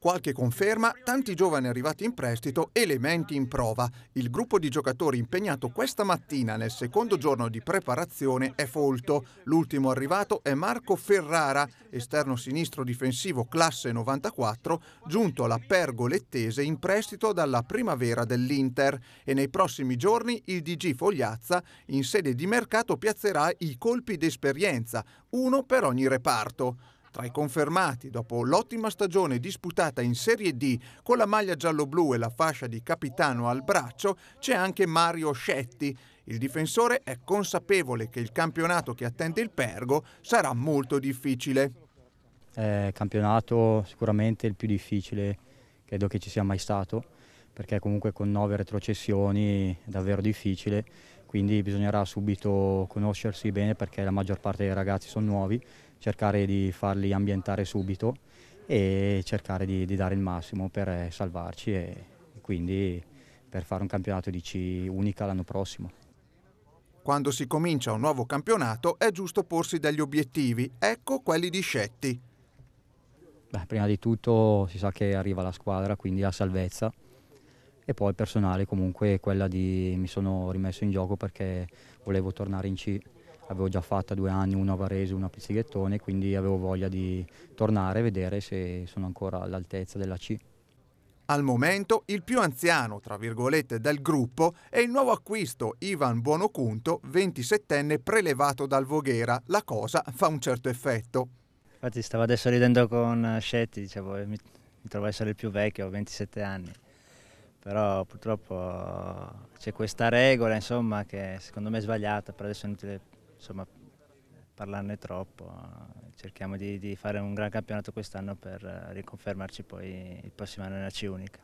Qualche conferma, tanti giovani arrivati in prestito, elementi in prova. Il gruppo di giocatori impegnato questa mattina nel secondo giorno di preparazione è folto. L'ultimo arrivato è Marco Ferrara, esterno sinistro difensivo classe 94, giunto alla Pergolettese in prestito dalla primavera dell'Inter e nei prossimi giorni il DG Fogliazza in sede di mercato piazzerà i colpi d'esperienza, uno per ogni reparto. Tra i confermati, dopo l'ottima stagione disputata in Serie D con la maglia giallo-blu e la fascia di capitano al braccio, c'è anche Mario Scetti. Il difensore è consapevole che il campionato che attende il Pergo sarà molto difficile. È campionato sicuramente il più difficile credo che ci sia mai stato, perché comunque con nove retrocessioni è davvero difficile, quindi bisognerà subito conoscersi bene perché la maggior parte dei ragazzi sono nuovi cercare di farli ambientare subito e cercare di, di dare il massimo per eh, salvarci e quindi per fare un campionato di C unica l'anno prossimo. Quando si comincia un nuovo campionato è giusto porsi degli obiettivi, ecco quelli di Scetti. Beh, prima di tutto si sa che arriva la squadra, quindi la salvezza e poi personale comunque quella di mi sono rimesso in gioco perché volevo tornare in C avevo già fatto due anni, uno a Varese, uno a Pizzighettone, quindi avevo voglia di tornare e vedere se sono ancora all'altezza della C. Al momento il più anziano, tra virgolette, del gruppo è il nuovo acquisto Ivan Buonocunto, 27enne prelevato dal Voghera. La cosa fa un certo effetto. Infatti stavo adesso ridendo con Scetti, dicevo, mi, mi trovo a essere il più vecchio, ho 27 anni. Però purtroppo c'è questa regola, insomma, che secondo me è sbagliata, però adesso è inutile insomma, parlarne troppo. Cerchiamo di, di, fare un gran campionato quest'anno per riconfermarci poi il prossimo anno nella C unica.